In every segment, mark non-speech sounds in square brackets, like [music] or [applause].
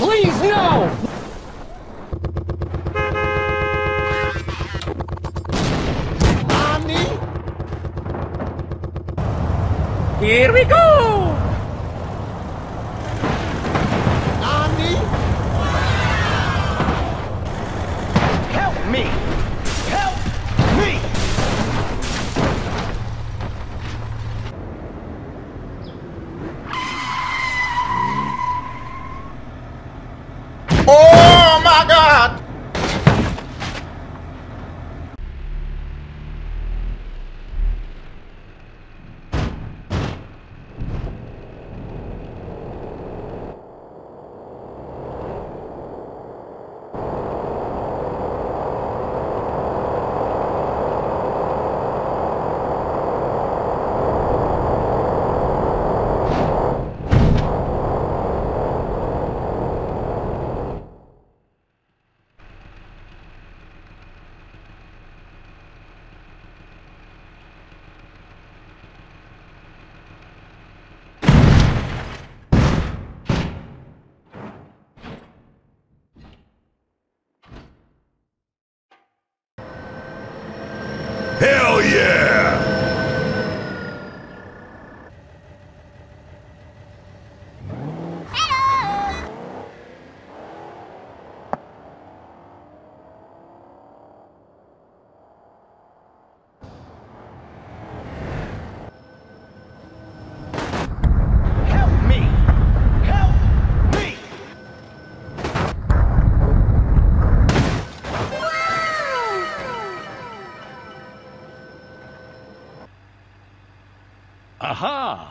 Please, no! Nani? Here we go! Aha!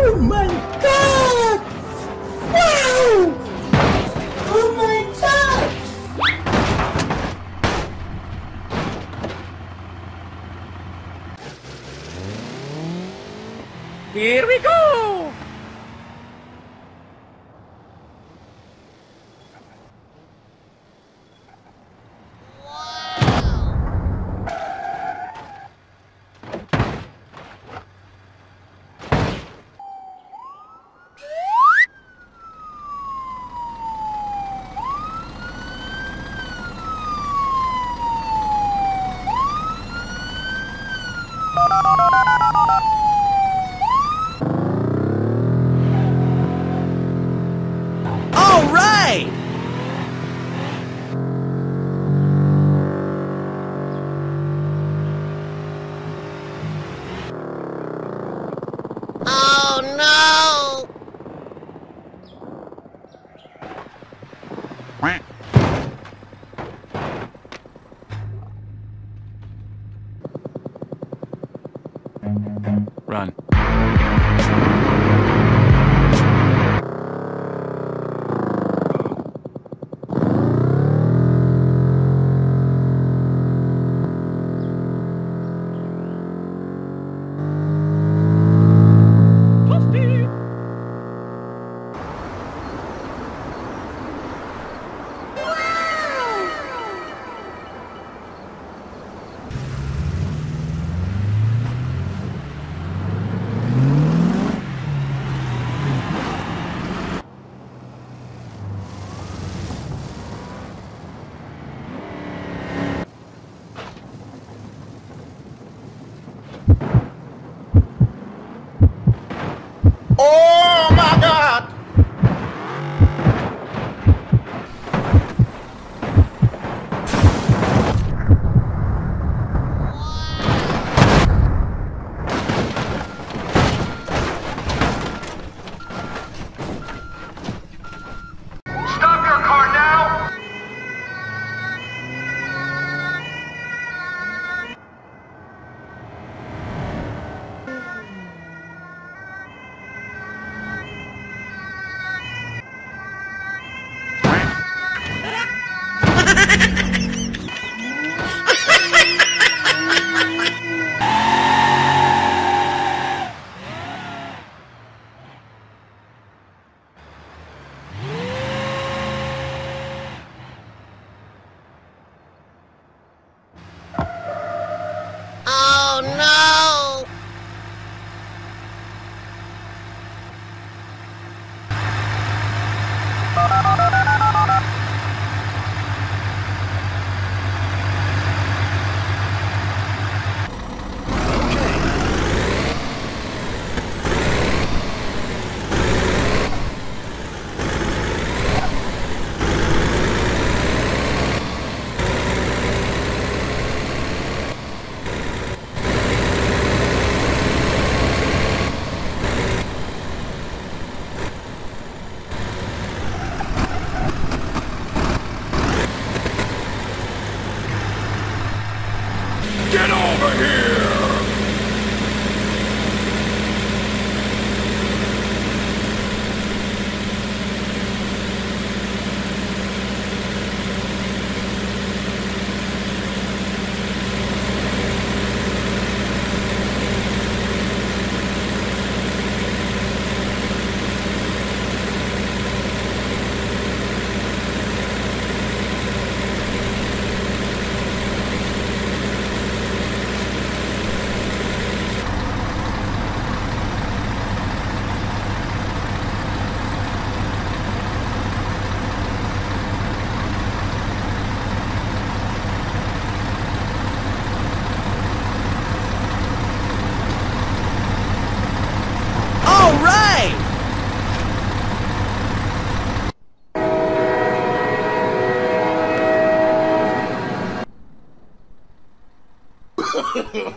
Oh my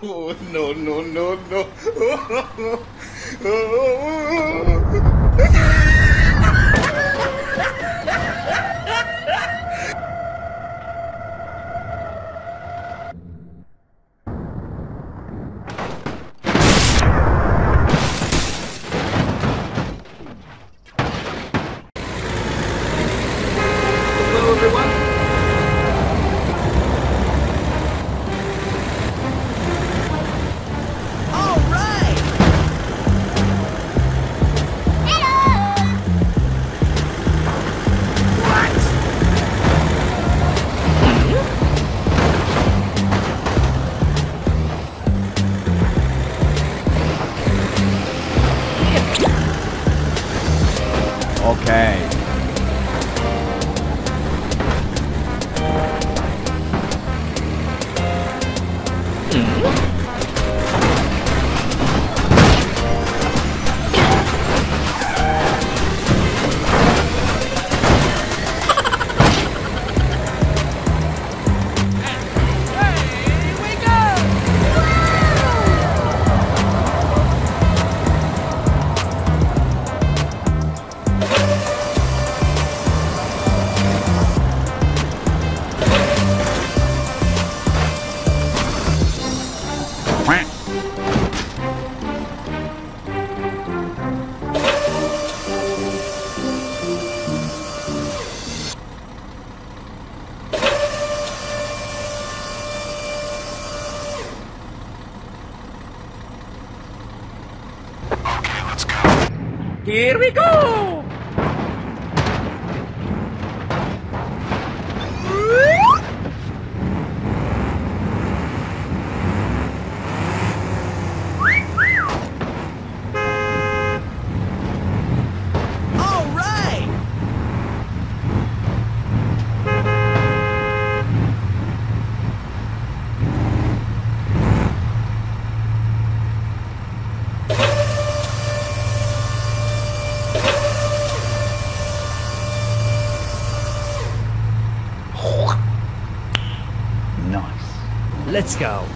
[laughs] Oh, no, no, no, no. [laughs] Let's go.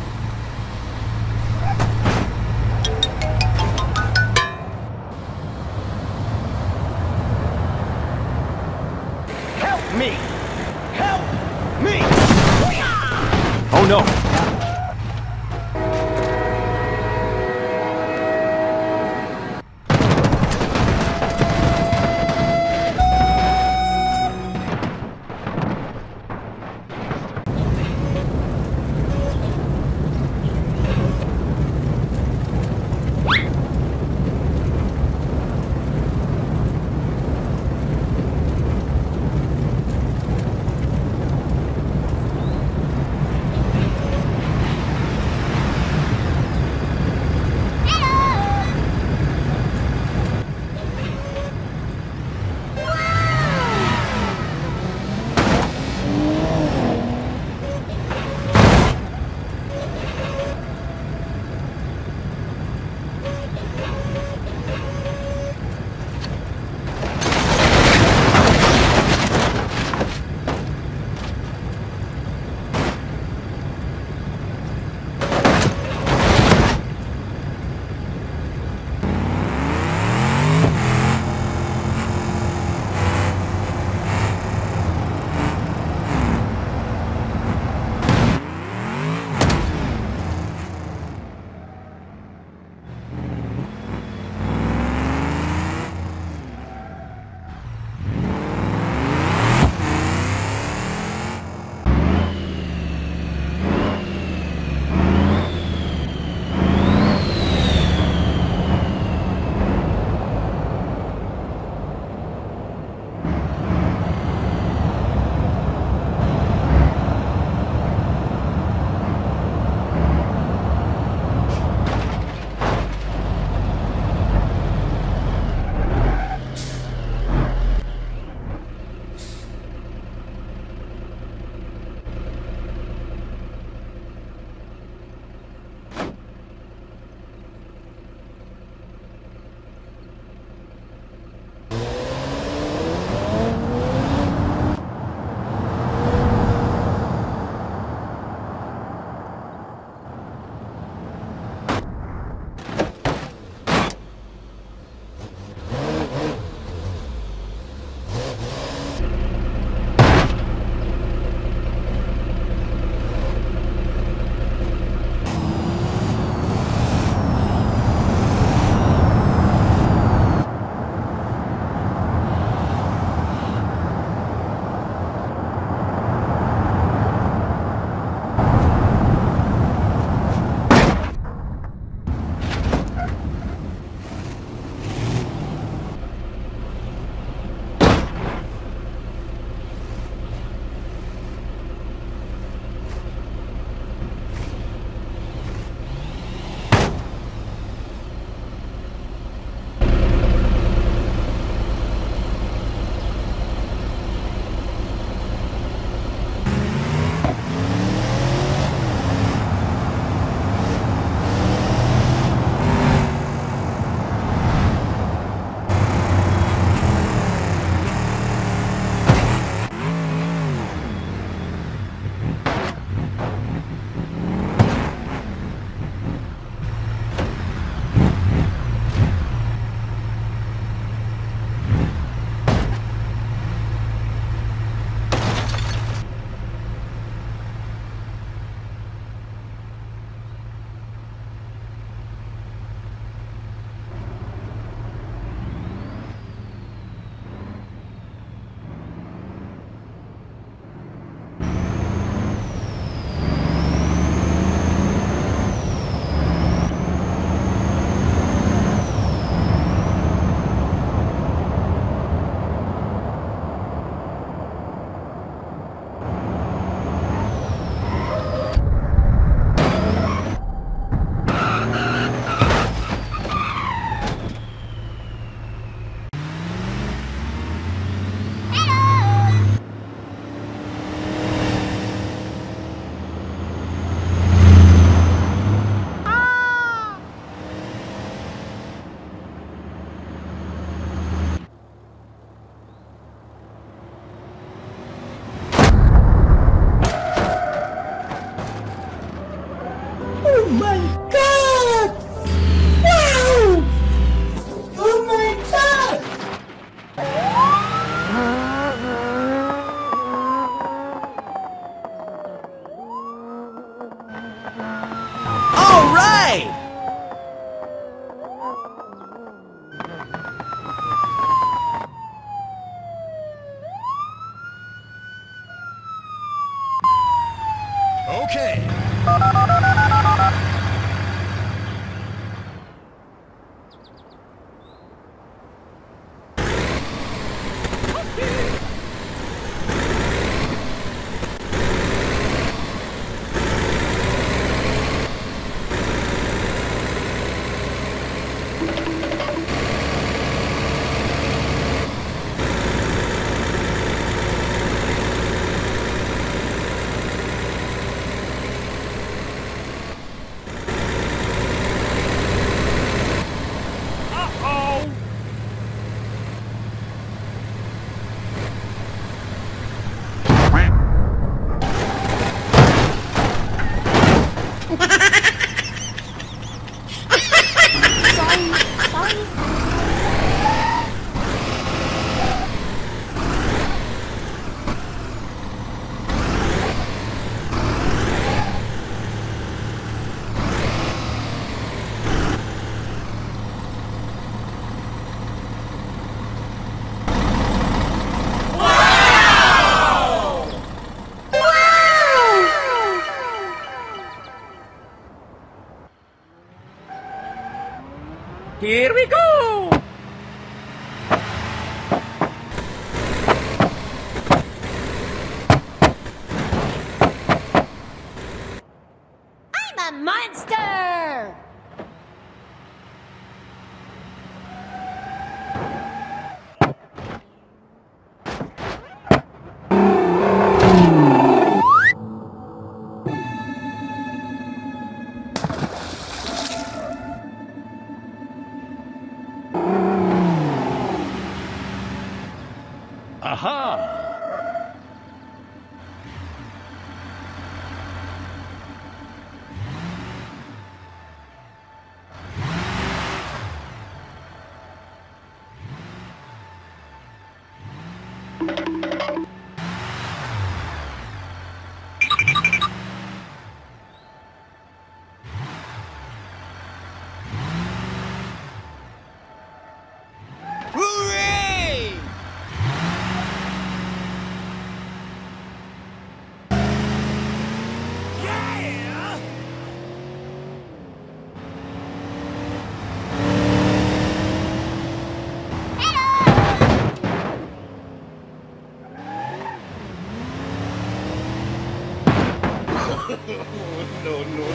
[laughs] No, no,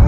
no.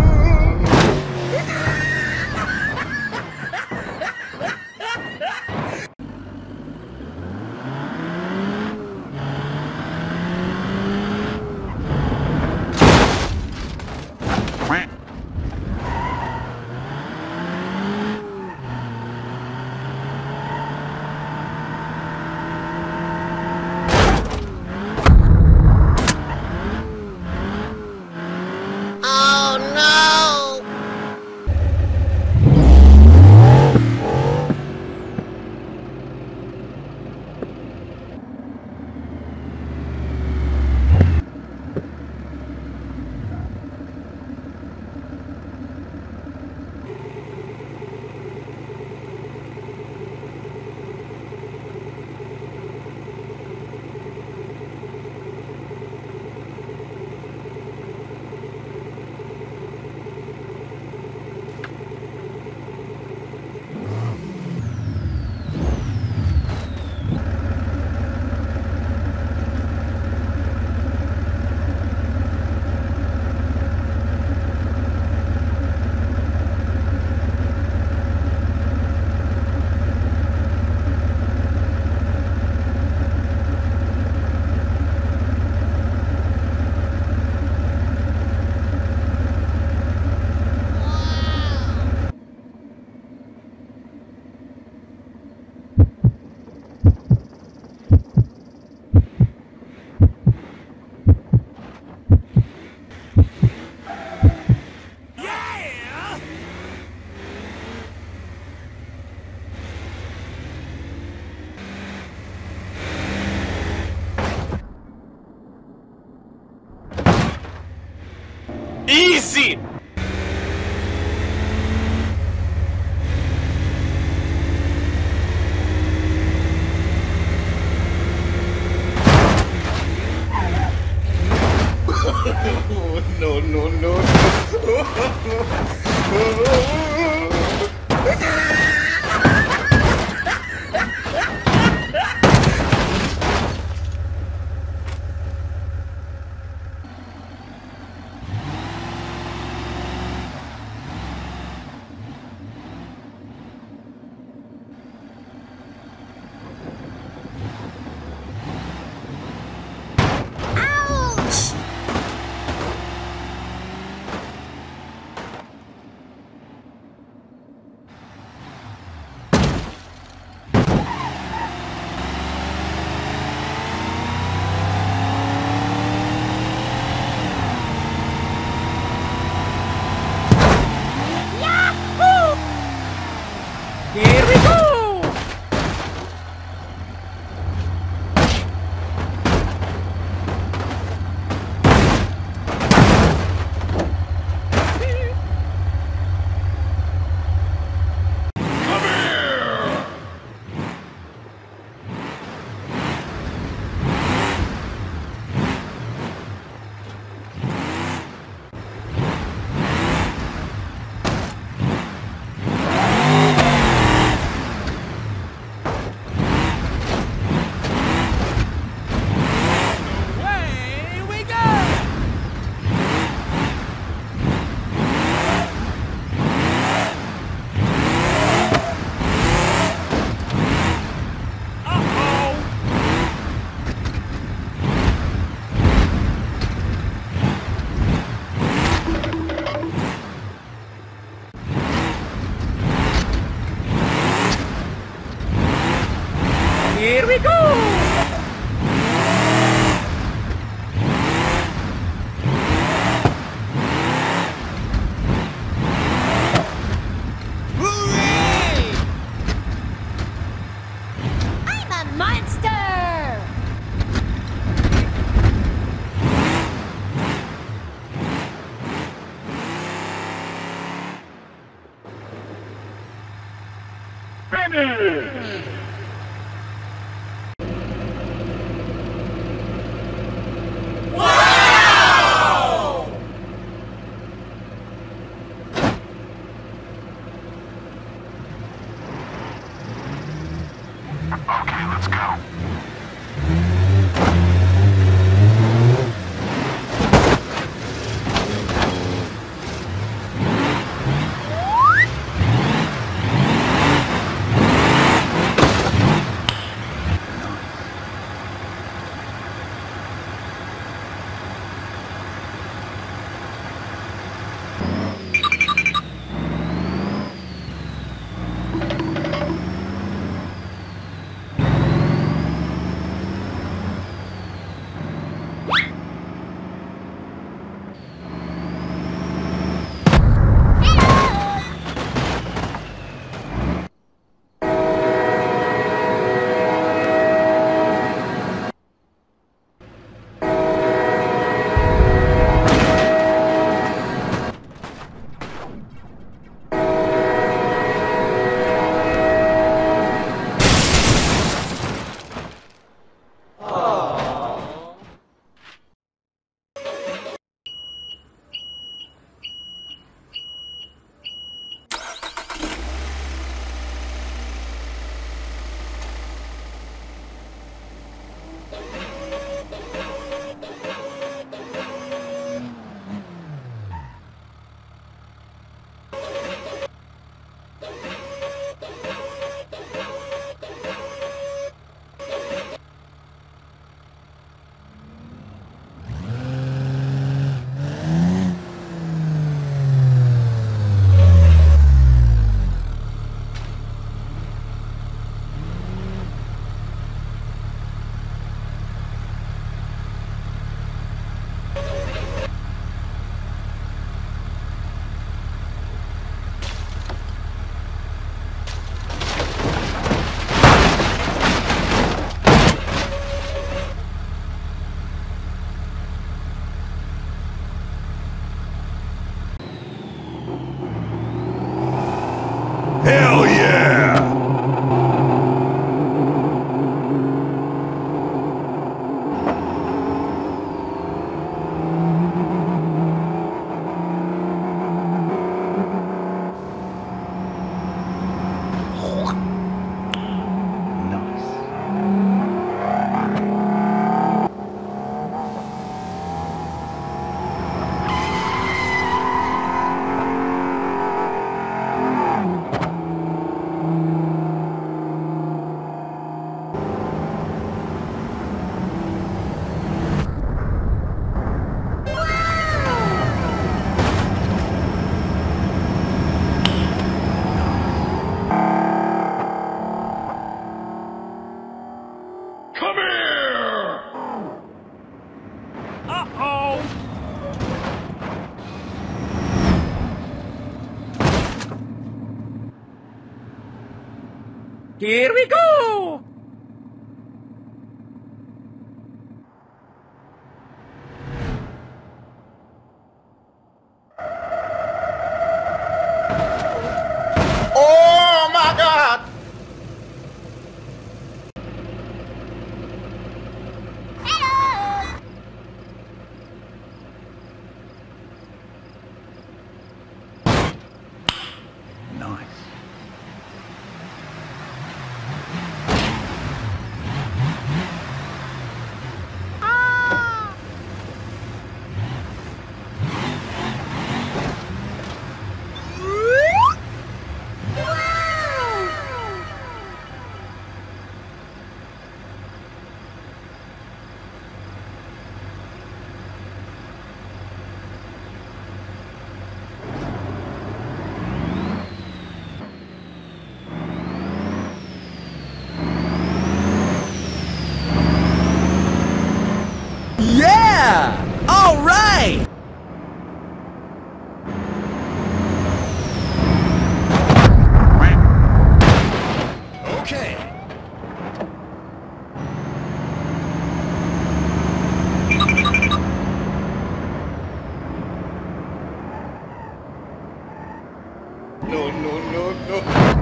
No, no, no, no.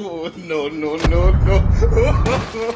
[laughs] no, no, no, no. [laughs]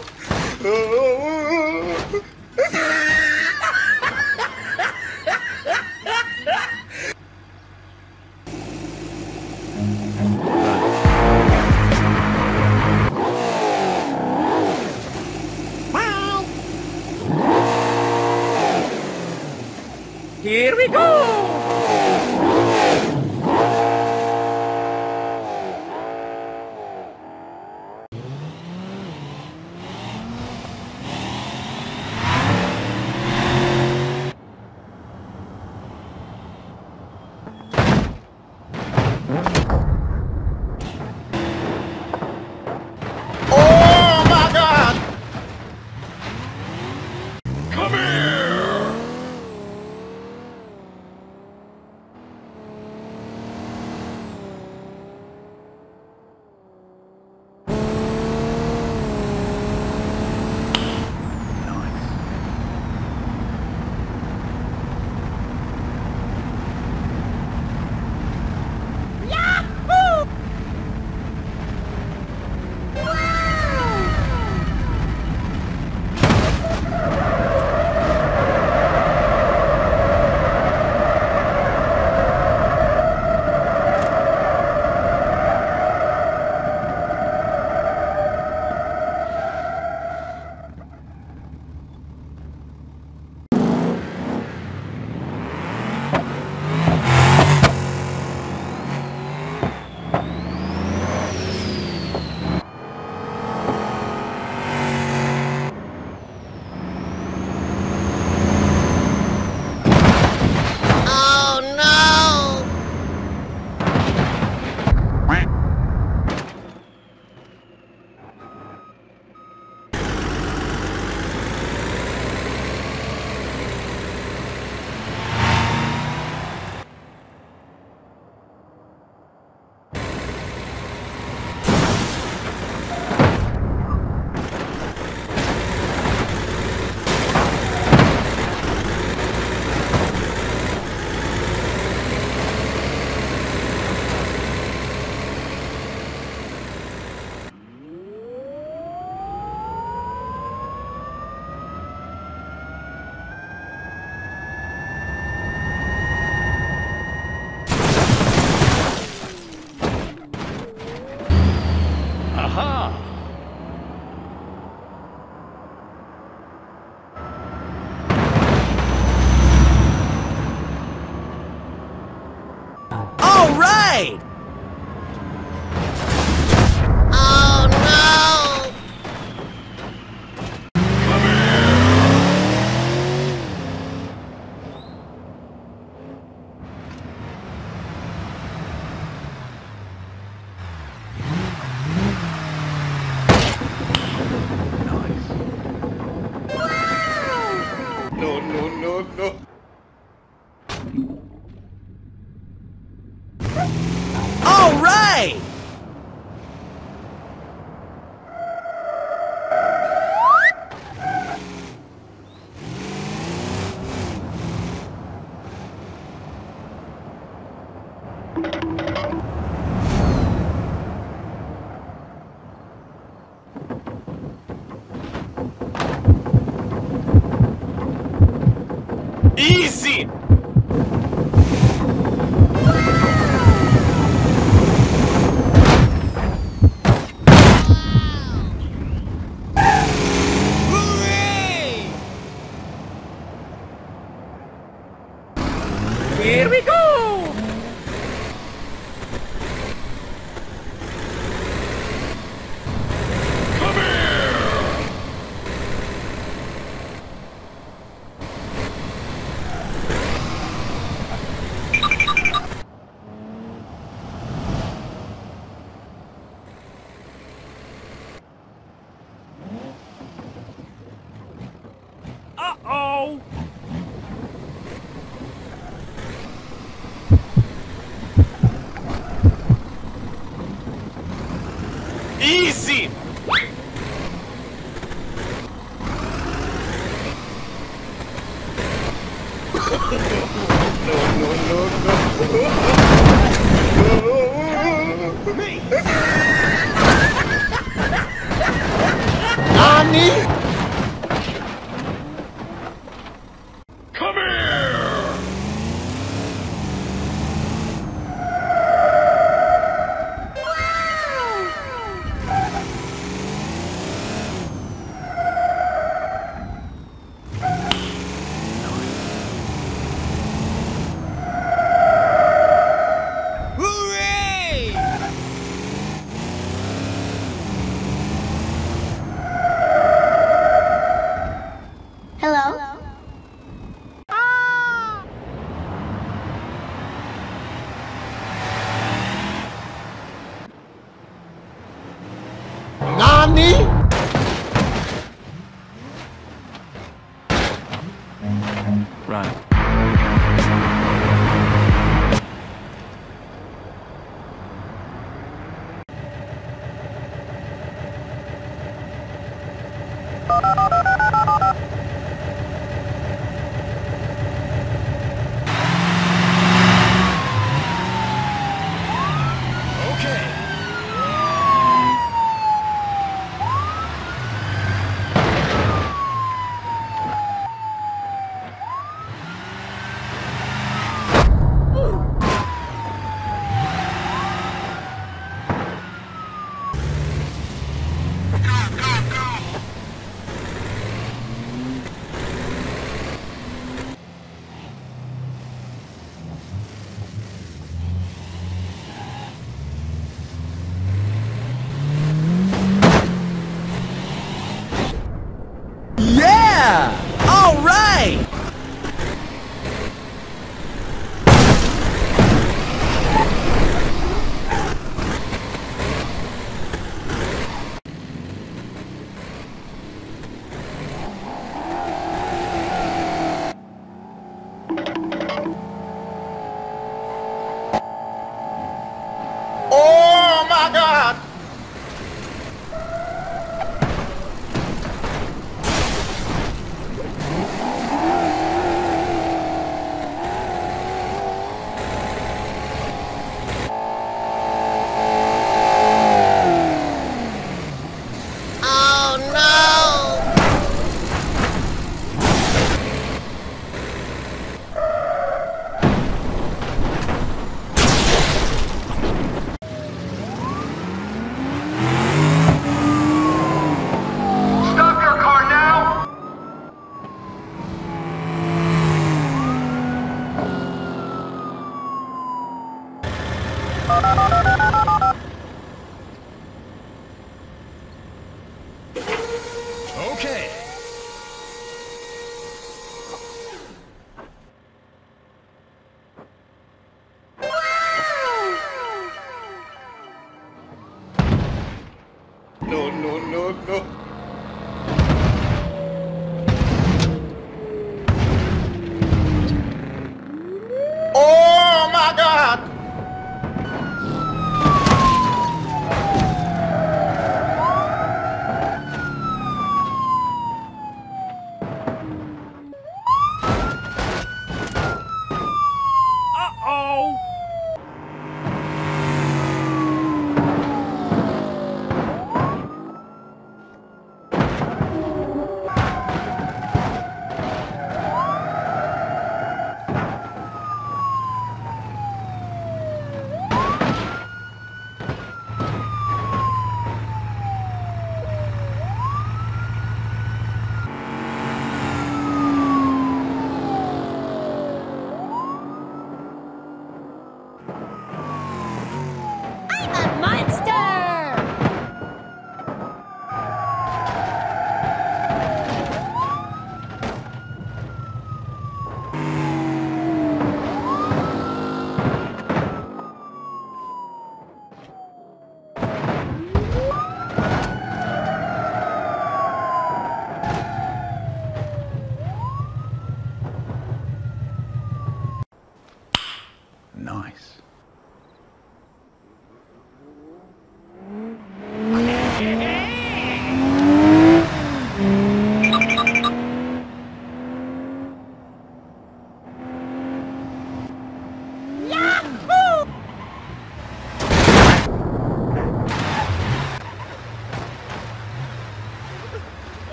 Nani?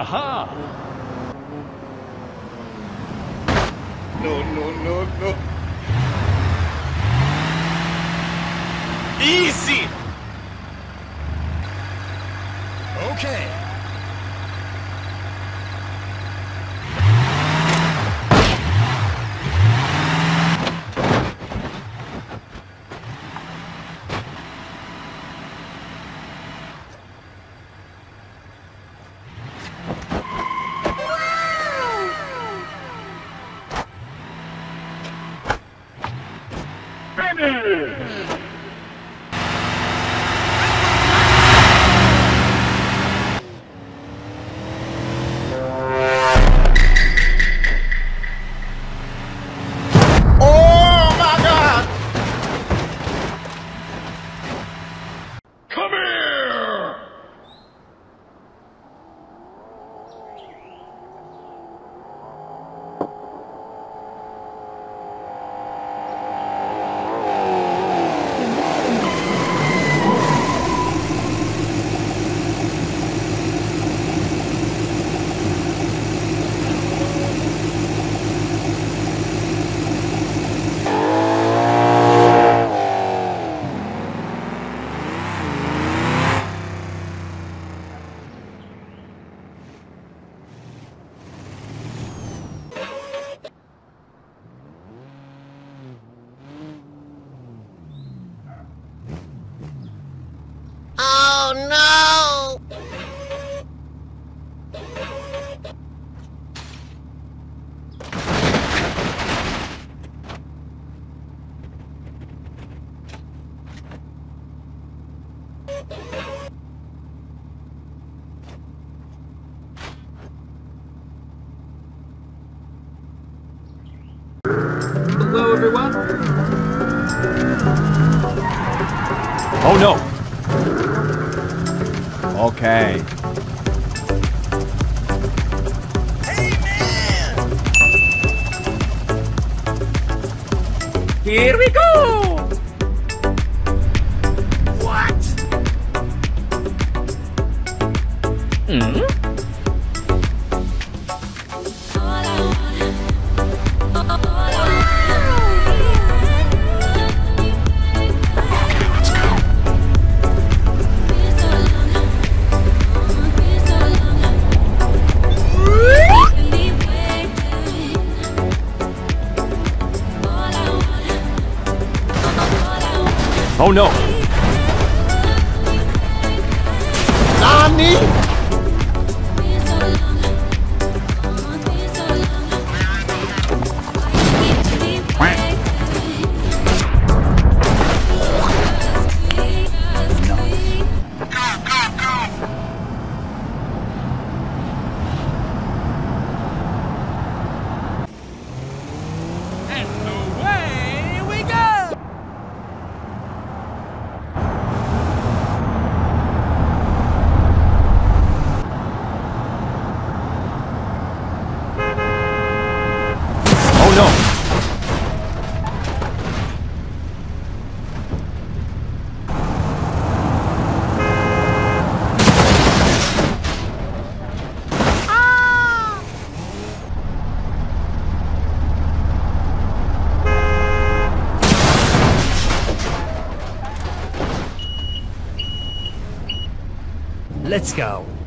Aha! No, no, no, no. Easy! Okay. everyone? Oh no! Okay. Here we go! Let's go.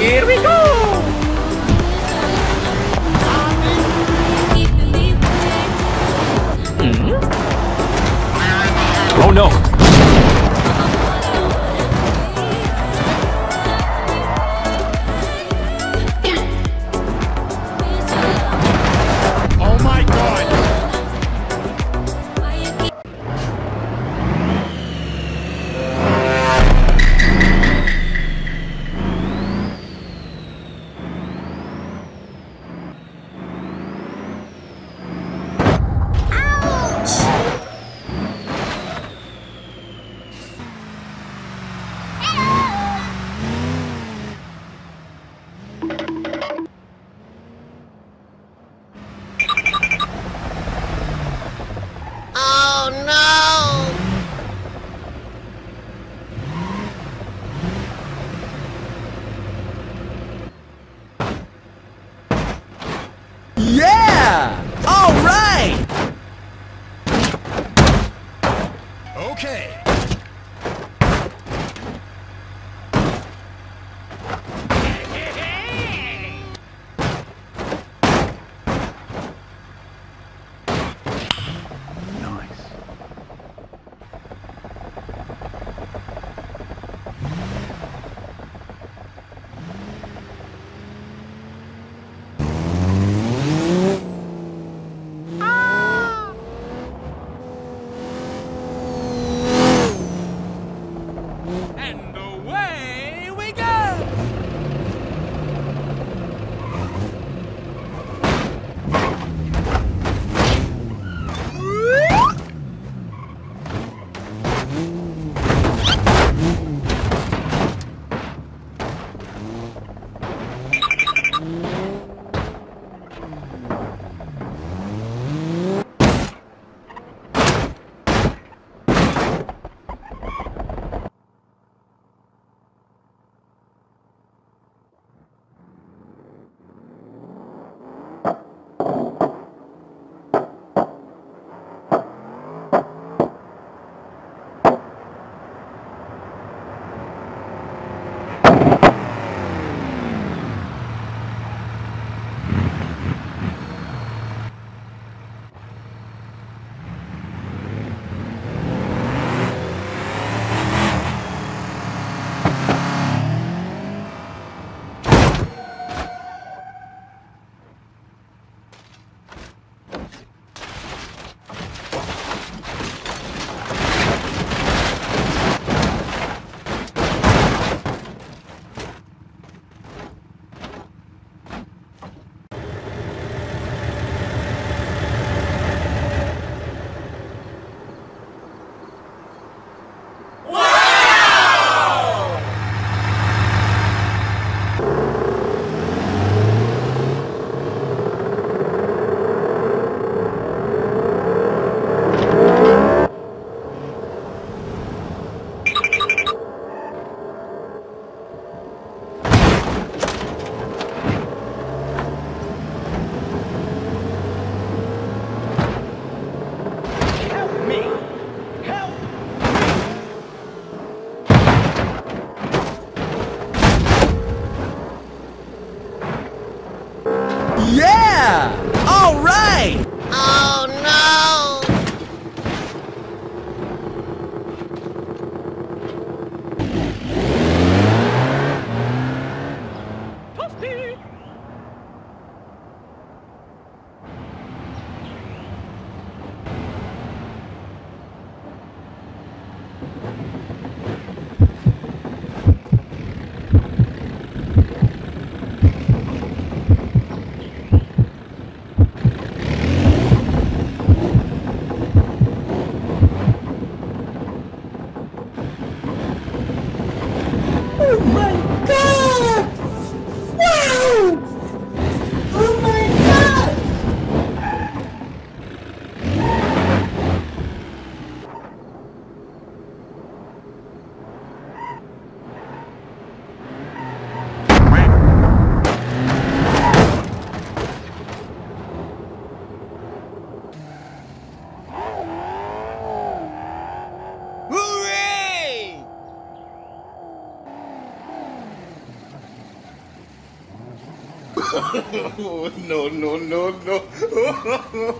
Here we go. [laughs] no, no, no, no. [laughs]